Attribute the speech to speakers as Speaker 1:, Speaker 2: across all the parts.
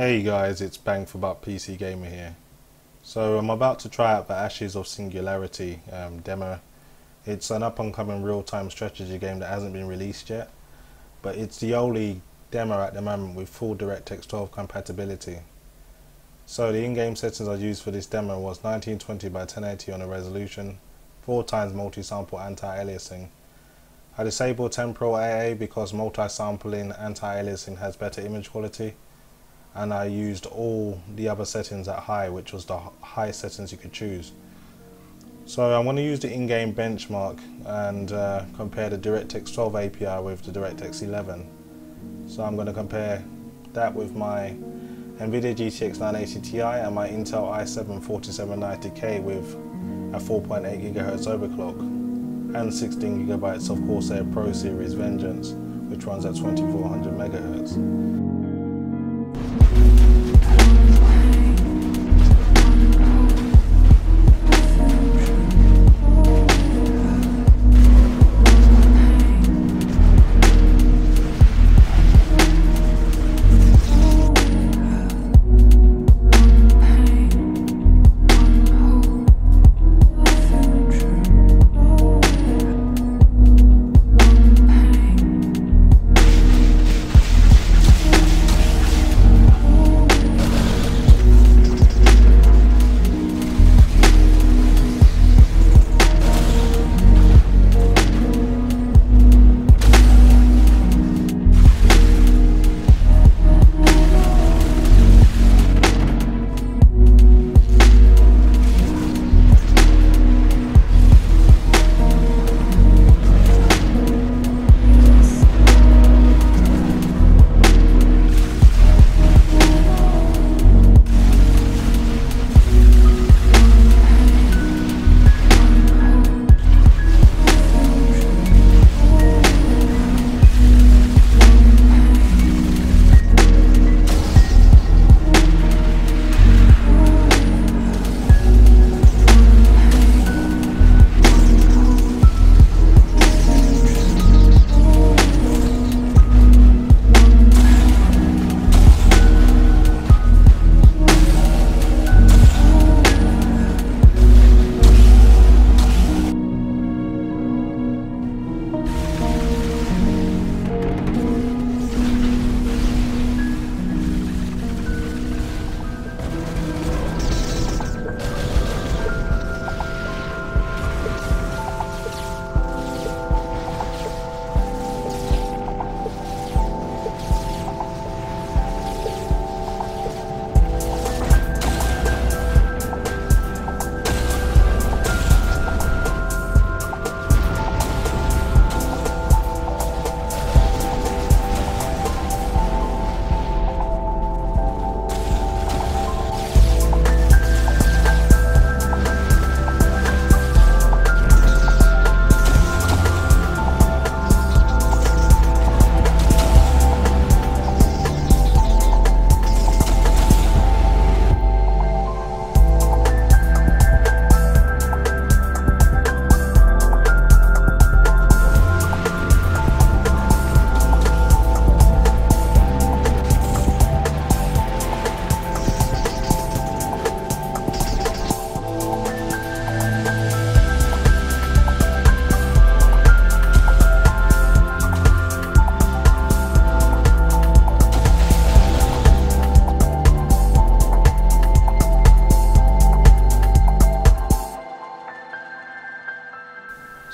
Speaker 1: Hey guys, it's Bang for Buck PC Gamer here. So I'm about to try out the Ashes of Singularity um, demo. It's an up-and-coming real-time strategy game that hasn't been released yet, but it's the only demo at the moment with full DirectX 12 compatibility. So the in-game settings I used for this demo was 1920 by 1080 on a resolution, 4 times multi-sample anti-aliasing. I disabled temporal AA because multi-sampling anti-aliasing has better image quality and I used all the other settings at high which was the highest settings you could choose. So I'm going to use the in-game benchmark and uh, compare the DirectX 12 API with the DirectX 11. So I'm going to compare that with my NVIDIA GTX 980 Ti and my Intel i7 4790K with a 4.8 GHz overclock and 16 GB of Corsair Pro Series Vengeance which runs at 2400 MHz.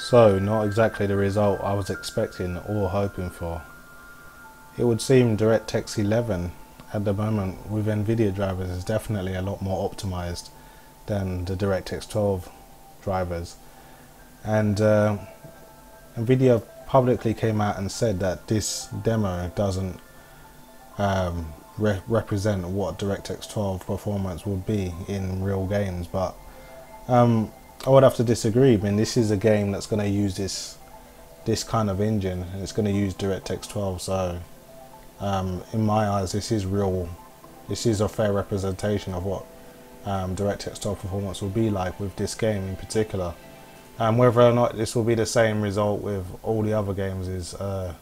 Speaker 1: So, not exactly the result I was expecting or hoping for. It would seem DirectX 11 at the moment with NVIDIA drivers is definitely a lot more optimized than the DirectX 12 drivers. And uh, NVIDIA publicly came out and said that this demo doesn't um, re represent what DirectX 12 performance would be in real games, but um, I would have to disagree. I mean, this is a game that's going to use this this kind of engine, and it's going to use DirectX 12. So, um, in my eyes, this is real. This is a fair representation of what um, DirectX 12 performance will be like with this game in particular. And um, whether or not this will be the same result with all the other games is uh,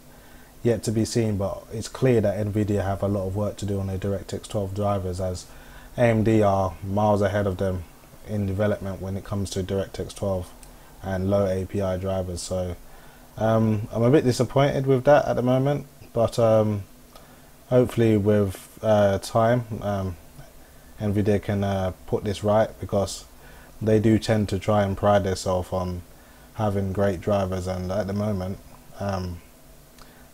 Speaker 1: yet to be seen, but it's clear that Nvidia have a lot of work to do on their DirectX 12 drivers as AMD are miles ahead of them in development when it comes to DirectX 12 and low API drivers. So um, I'm a bit disappointed with that at the moment, but um, hopefully with uh, time, um, Nvidia can uh, put this right because they do tend to try and pride themselves on having great drivers, and at the moment um,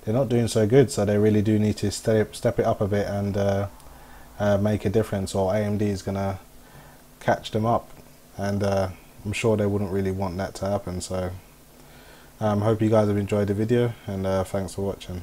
Speaker 1: they're not doing so good. So they really do need to step step it up a bit and uh, uh, make a difference, or AMD is gonna catch them up, and uh, I'm sure they wouldn't really want that to happen. So um, hope you guys have enjoyed the video, and uh, thanks for watching.